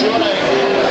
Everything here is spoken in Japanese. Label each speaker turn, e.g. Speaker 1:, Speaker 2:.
Speaker 1: 将来